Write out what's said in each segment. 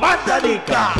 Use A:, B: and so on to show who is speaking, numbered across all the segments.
A: Mata nikah.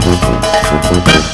A: Thank you.